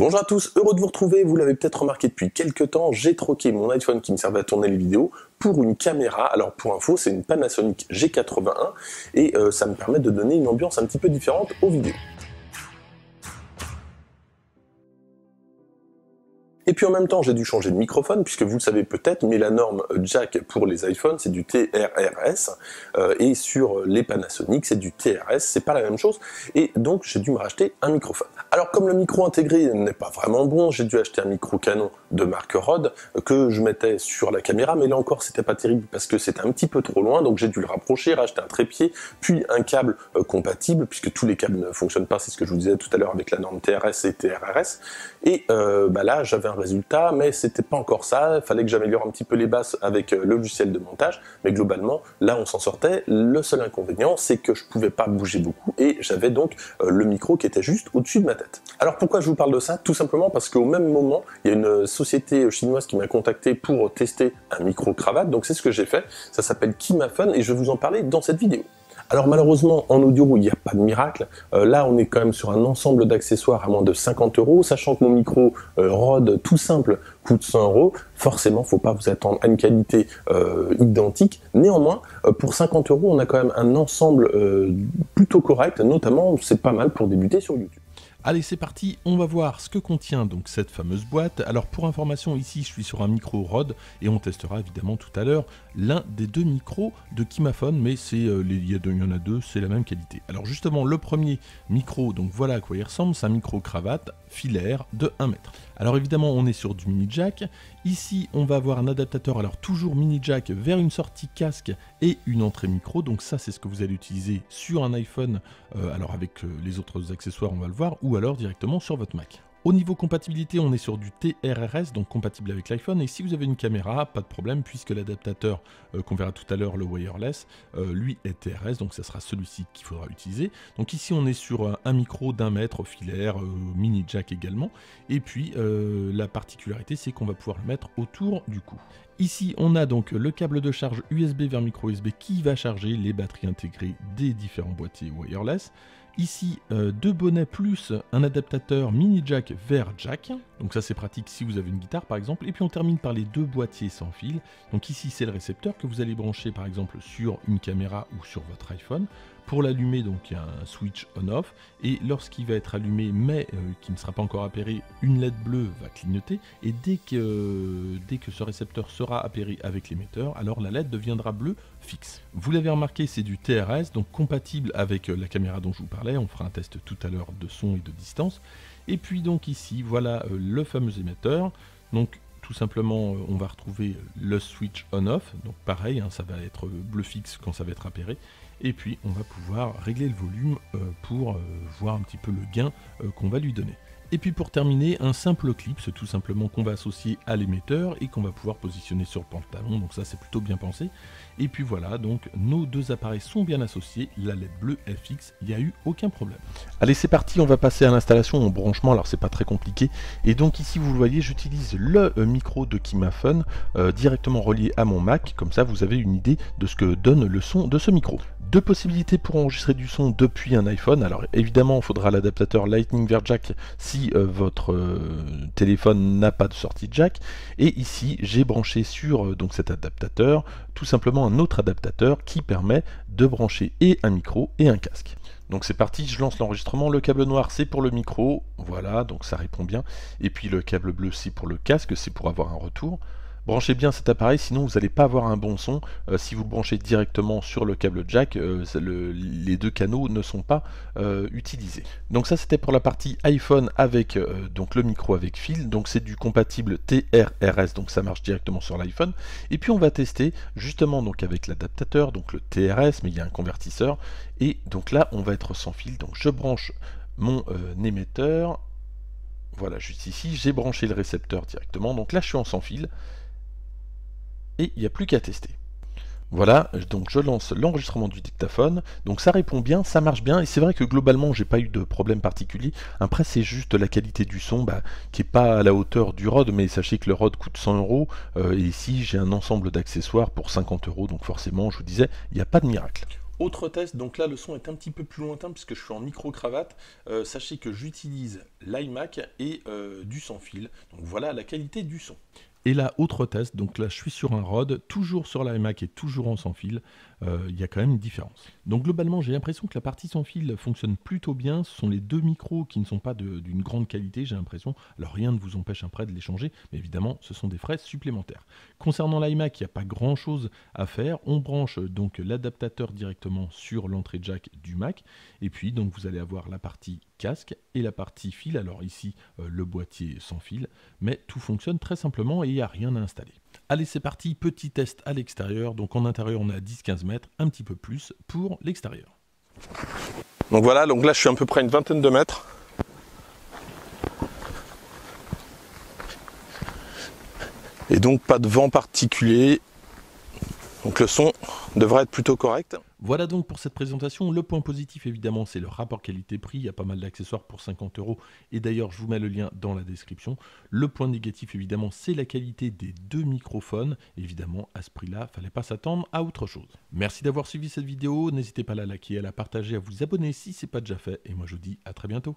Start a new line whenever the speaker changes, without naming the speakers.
Bonjour à tous, heureux de vous retrouver. Vous l'avez peut-être remarqué depuis quelques temps, j'ai troqué mon iPhone qui me servait à tourner les vidéos pour une caméra. Alors pour info, c'est une Panasonic G81 et euh, ça me permet de donner une ambiance un petit peu différente aux vidéos. Et puis en même temps, j'ai dû changer de microphone, puisque vous le savez peut-être, mais la norme jack pour les iPhones, c'est du TRRS, euh, et sur les Panasonic, c'est du TRS, c'est pas la même chose, et donc j'ai dû me racheter un microphone. Alors comme le micro intégré n'est pas vraiment bon, j'ai dû acheter un micro Canon de marque Rode, que je mettais sur la caméra, mais là encore c'était pas terrible, parce que c'était un petit peu trop loin, donc j'ai dû le rapprocher, racheter un trépied, puis un câble euh, compatible, puisque tous les câbles ne fonctionnent pas, c'est ce que je vous disais tout à l'heure avec la norme TRS et TRRS, et euh, bah là j'avais un résultat, mais c'était pas encore ça. Il fallait que j'améliore un petit peu les basses avec euh, le logiciel de montage, mais globalement, là, on s'en sortait. Le seul inconvénient, c'est que je pouvais pas bouger beaucoup et j'avais donc euh, le micro qui était juste au-dessus de ma tête. Alors pourquoi je vous parle de ça? Tout simplement parce qu'au même moment, il y a une société chinoise qui m'a contacté pour tester un micro cravate. Donc c'est ce que j'ai fait. Ça s'appelle Kimafun et je vais vous en parler dans cette vidéo. Alors malheureusement, en audio, il n'y a pas de miracle. Euh, là, on est quand même sur un ensemble d'accessoires à moins de 50 euros, sachant que mon micro euh, Rode tout simple coûte 100 euros. Forcément, faut pas vous attendre à une qualité euh, identique. Néanmoins, pour 50 euros, on a quand même un ensemble plutôt correct. Notamment, c'est pas mal pour débuter sur YouTube.
Allez, c'est parti, on va voir ce que contient donc cette fameuse boîte. Alors pour information, ici je suis sur un micro Rode et on testera évidemment tout à l'heure l'un des deux micros de Kimaphone, mais c'est euh, il, y en a deux, c'est la même qualité. Alors justement, le premier micro, donc voilà à quoi il ressemble, c'est un micro cravate filaire de 1 mètre. Alors évidemment, on est sur du mini jack. Ici, on va avoir un adaptateur, alors toujours mini jack vers une sortie casque et une entrée micro. Donc ça, c'est ce que vous allez utiliser sur un iPhone, euh, alors avec euh, les autres accessoires, on va le voir, ou alors directement sur votre Mac. Au niveau compatibilité, on est sur du TRRS, donc compatible avec l'iPhone. Et si vous avez une caméra, pas de problème, puisque l'adaptateur euh, qu'on verra tout à l'heure, le wireless, euh, lui est TRS, donc ça sera celui-ci qu'il faudra utiliser. Donc ici, on est sur un micro d'un mètre filaire, euh, mini jack également. Et puis, la particularité, c'est qu'on va pouvoir le mettre autour du cou. Ici, on a donc le câble de charge USB vers micro USB qui va charger les batteries intégrées des différents boîtiers wireless. Ici, euh, deux bonnets plus un adaptateur mini jack vers jack. Donc ça c'est pratique si vous avez une guitare par exemple. Et puis on termine par les deux boîtiers sans fil. Donc ici c'est le récepteur que vous allez brancher par exemple sur une caméra ou sur votre iPhone. Pour l'allumer, donc il y a un switch on-off, et lorsqu'il va être allumé, mais euh, qui ne sera pas encore appairé, une LED bleue va clignoter, et dès que, dès que ce récepteur sera appairé avec l'émetteur, alors la LED deviendra bleue fixe. Vous l'avez remarqué, c'est du TRS, donc compatible avec euh, la caméra dont je vous parlais, on fera un test tout à l'heure de son et de distance. Et puis donc ici, voilà euh, le fameux émetteur. Donc tout simplement, on va retrouver le switch on-off. Donc pareil, hein, ça va être bleu fixe quand ça va être appairé et puis on va pouvoir régler le volume euh, pour euh, voir un petit peu le gain euh, qu'on va lui donner. Et puis pour terminer, un simple clip, c'est tout simplement qu'on va associer à l'émetteur et qu'on va pouvoir positionner sur le pantalon, donc ça c'est plutôt bien pensé. Et puis voilà, donc nos deux appareils sont bien associés, la LED bleue FX, il n'y a eu aucun problème. Allez c'est parti, on va passer à l'installation en branchement, alors c'est pas très compliqué. Et donc ici vous le voyez, j'utilise le micro de Kimafun directement relié à mon Mac, comme ça vous avez une idée de ce que donne le son de ce micro deux possibilités pour enregistrer du son depuis un iPhone. Alors évidemment, il faudra l'adaptateur Lightning vers jack si euh, votre euh, téléphone n'a pas de sortie jack. Et ici, j'ai branché sur euh, donc cet adaptateur tout simplement un autre adaptateur qui permet de brancher et un micro et un casque. Donc c'est parti, je lance l'enregistrement. Le câble noir, c'est pour le micro. Voilà, donc ça répond bien. Et puis le câble bleu, c'est pour le casque, c'est pour avoir un retour. Branchez bien cet appareil, sinon vous n'allez pas avoir un bon son. Euh, si vous le branchez directement sur le câble jack, euh, les deux canaux ne sont pas euh, utilisés. Donc ça c'était pour la partie iPhone avec donc le micro avec fil. Donc c'est du compatible TRRS, donc ça marche directement sur l'iPhone. Et puis on va tester justement donc avec l'adaptateur, donc le TRS, mais il y a un convertisseur. Et donc là on va être sans fil. Donc je branche mon émetteur. Voilà, juste ici, j'ai branché le récepteur directement. Donc là je suis en sans fil et il n'y a plus qu'à tester. Voilà, donc je lance l'enregistrement du dictaphone, donc ça répond bien, ça marche bien, et c'est vrai que globalement j'ai pas eu de problème particulier, après c'est juste la qualité du son bah, qui est pas à la hauteur du Rode, mais sachez que le Rode coûte 100 euros, euh, et ici j'ai un ensemble d'accessoires pour 50 euros, donc forcément je vous disais, il n'y a pas de miracle. Autre test, donc là le son est un petit peu plus lointain puisque je suis en micro-cravate. Euh, sachez que j'utilise l'iMac et euh, du sans fil. Donc voilà la qualité du son. Et là, autre test, donc là je suis sur un ROD, toujours sur l'iMac et toujours en sans fil, euh, il y a quand même une différence. Donc globalement j'ai l'impression que la partie sans fil fonctionne plutôt bien, ce sont les deux micros qui ne sont pas d'une grande qualité j'ai l'impression, alors rien ne vous empêche après de les changer, mais évidemment ce sont des frais supplémentaires. Concernant l'iMac, il n'y a pas grand chose à faire, on branche donc l'adaptateur directement sur l'entrée jack du Mac, et puis donc vous allez avoir la partie casque et la partie fil, alors ici euh, le boîtier sans fil, mais tout fonctionne très simplement et il n'y a rien à installer. Allez c'est parti, petit test à l'extérieur, donc en intérieur on à 10-15 mètres, un petit peu plus pour l'extérieur.
Donc voilà, donc là je suis à peu près une vingtaine de mètres. Et donc pas de vent particulier, donc le son devrait être plutôt correct.
Voilà donc pour cette présentation. Le point positif, évidemment, c'est le rapport qualité-prix. Il y a pas mal d'accessoires pour 50 euros. Et d'ailleurs, je vous mets le lien dans la description. Le point négatif, évidemment, c'est la qualité des deux microphones. Évidemment, à ce prix-là, fallait pas s'attendre à autre chose. Merci d'avoir suivi cette vidéo. N'hésitez pas à la liker, à la partager, à vous abonner si ce n'est pas déjà fait. Et moi, je vous dis à très bientôt.